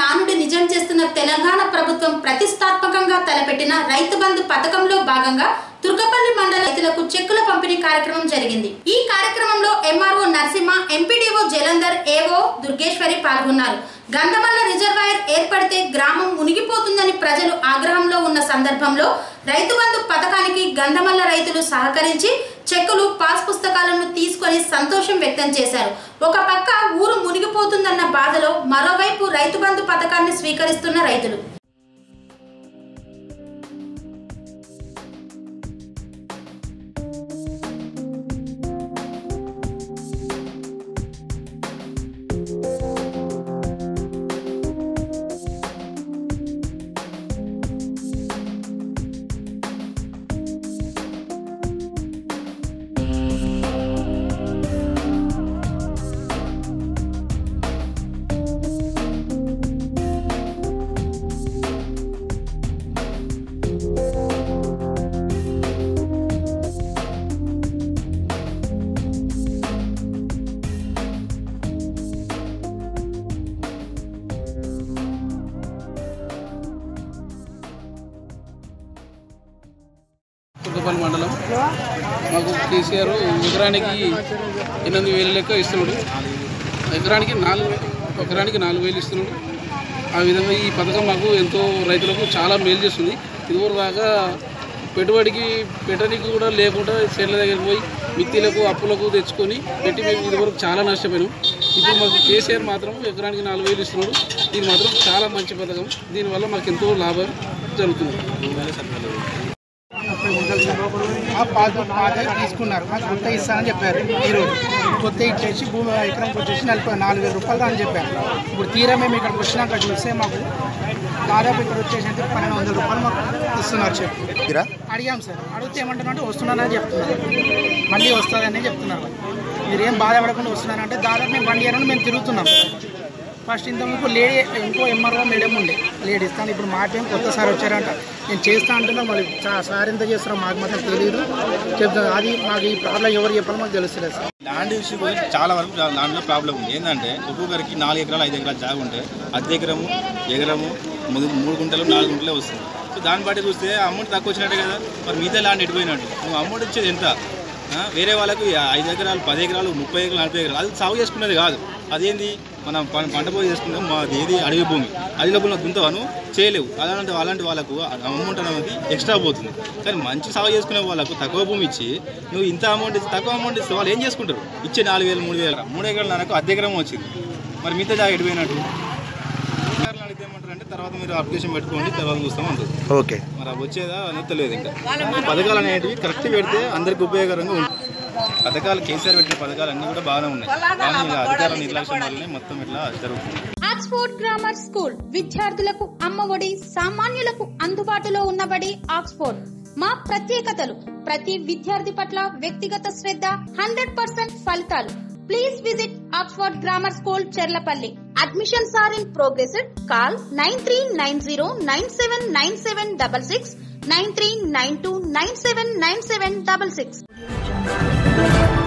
నానుడి నిజం చేస్తున్న తెలంగాణ ప్రభుత్వం ప్రతిష్టాత్మకంగా తలపెట్టిన రైతు బంధు పథకంలో భాగంగా తుర్కపల్లి మండల రైతులకు చెక్కుల పంపిణీ కార్యక్రమం జరిగింది. ఈ కార్యక్రమంలో ఎంఆర్ఓ నరసింహ ఎంపీడీఓ జలంధర్ ఏవో దుర్గేశ్వరి పాల్గొన్నారు. గంధమల్ల రిజర్వాయర్ ఏర్పడితే గ్రామం మునిగిపోతుందని ప్రజలు ఆగ్రహం సందర్భంలో రైతు బంధు పథకానికి గంధమల్ల రైతులు సహకరించి చెక్కులు పాస్ పుస్తకాలను తీసుకొని సంతోషం వ్యక్తం చేశారు. ఒక పక్క ఊరు మునిగిపోతుందన్న బాధలో మరోవైపు రైతు బంధు పథకాన్ని స్వీకరిస్తున్న రైతులు. సుఖపల్లి మండలం. మాకు కేసీఆర్ ఎకరానికి ఎనిమిది వేలు లెక్క ఇస్తున్నాడు. ఎకరానికి నాలుగు ఎకరానికి నాలుగు వేలు ఇస్తున్నాడు. ఆ విధంగా ఈ పథకం మాకు ఎంతో రైతులకు చాలా మేలు చేస్తుంది. ఇదివరకు దాకా పెట్టుబడికి పెట్టడానికి కూడా లేకుండా చెట్ల దగ్గరికి పోయి మిత్తిలకు అప్పులకు తెచ్చుకొని పెట్టి మేము ఇదివరకు చాలా నష్టపోయినాం. ఇప్పుడు మాకు కేసీఆర్ మాత్రం ఎకరానికి నాలుగు వేలు ఇస్తున్నాడు. ఇది మాత్రం చాలా మంచి పథకం. దీనివల్ల మాకు ఎంతో లాభం జరుగుతుంది. పాత పాత తీసుకున్నారు. మాకు కొత్త ఇస్తానని చెప్పారు ఈరోజు. కొత్త ఇచ్చేసి భూమి ఎకరంకి వచ్చేసి నలభై నాలుగు వేల రూపాయలు అని చెప్పారు. ఇప్పుడు తీరా మేము ఇక్కడికి వచ్చినాక చూస్తే మాకు దాదాపు ఇక్కడ వచ్చేసి అంటే పన్నెండు వందల రూపాయలు మాకు ఇస్తున్నారు చెప్పు. అడిగాం సార్. అడిగితే ఏమంటున్నారంటే వస్తున్నానని చెప్తున్నారు. మళ్ళీ వస్తుందని చెప్తున్నారు. మీరు ఏం బాధపడకుండా వస్తున్నారంటే దాదాపు మేము వన్ ఇయర్ మేము తిరుగుతున్నాం. ఫస్ట్ ఇంత లేడీ ఇంకో ఎంఆర్ఓ మేడం ఉండే. లేడీస్ ఇస్తాను ఇప్పుడు మాకేం కొత్త సార్ వచ్చారంట. నేను చేస్తా అంటున్నా మళ్ళీ చా- సార్ ఎంత చేస్తారో మాకు మాత్రం తెలియదు చెప్తాను అది మాకు ఈ ప్రాబ్లం ఎవరు చెప్పాలో మాకు తెలుస్తుంది సార్. ల్యాండ్ ఇష్యూ గురించి చాలా వరకు ల్యాండ్లో ప్రాబ్లం ఉంది. ఏంటంటే ఒక్కొక్కరికి నాలుగు ఎకరాలు ఐదు ఎకరాలు జాగా ఉంటే అర్ధ ఎకరము ఎకరము మూడు మూడు గుంటలు నాలుగు గుంటలే వస్తుంది. సో దాన్ని బట్టి చూస్తే అమౌంట్ తక్కువ వచ్చినట్టే కదా. మరి మిగతా ల్యాండ్ ఎడిపోయినట్టు నువ్వు అమౌంట్ ఇచ్చేది ఎంత? వేరే వాళ్ళకు ఐదు ఎకరాలు పది ఎకరాలు ముప్పై ఎకరాలు నలభై ఎకరాలు అది సాగు చేసుకునేది కాదు. అదేంది? మనం పంట పోయి చేసుకుంటాం మాది ఏది అడవి భూమి. అది లోపల దుంతవాను చేయలేవు. అలాంటి అలాంటి వాళ్ళకు అమౌంట్ అనేది ఎక్స్ట్రా పోతుంది. కానీ మంచి సాగు చేసుకునే వాళ్ళకు తక్కువ భూమి ఇచ్చి నువ్వు ఇంత అమౌంట్ ఇస్తే తక్కువ అమౌంట్ ఇస్తే వాళ్ళు ఏం చేసుకుంటారు? ఇచ్చే నాలుగు వేలు మూడు వేల మూడు ఎకరాల నాకు అద్దె ఎకరం వచ్చింది. మరి మిగతా జాగా ఎడిపోయినట్టు ఏమంటారంటే తర్వాత మీరు అప్లికేషన్ పెట్టుకోండి తర్వాత చూస్తామంటారు ఓకే. మరి అవి వచ్చేదా అనేది తెలియదు ఇంకా పథకాలు అనేటివి కరెక్ట్ పెడితే అందరికి ఉపయోగకరంగా ఉంటుంది. పథకాలు కేసీఆర్ పెట్టిన పథకాలు అన్నీ కూడా బాగానే ఉన్నాయి. కానీ ఇలా అధికారుల నిర్లక్ష్యం వల్లనే మొత్తం ఇట్లా జరుగుతుంది. ఆక్స్ఫోర్డ్ గ్రామర్ స్కూల్ విద్యార్థులకు అమ్మఒడి సామాన్యులకు అందుబాటులో ఉన్నబడి ఆక్స్ఫోర్డ్ మా ప్రత్యేకతలు ప్రతి విద్యార్థి పట్ల వ్యక్తిగత శ్రద్ధ హండ్రెడ్ పర్సెంట్ ఫలితాలు. Please visit Oxford Grammar School, Cherlapalli. Admissions are in progress. Call 9390979766, 9392979766.